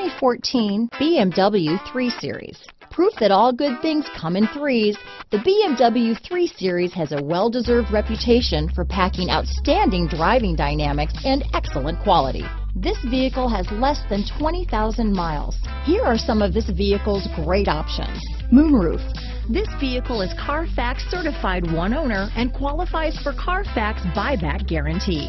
2014 BMW 3 Series. Proof that all good things come in threes, the BMW 3 Series has a well-deserved reputation for packing outstanding driving dynamics and excellent quality. This vehicle has less than 20,000 miles. Here are some of this vehicle's great options. Moonroof. This vehicle is Carfax certified one owner and qualifies for Carfax buyback guarantee.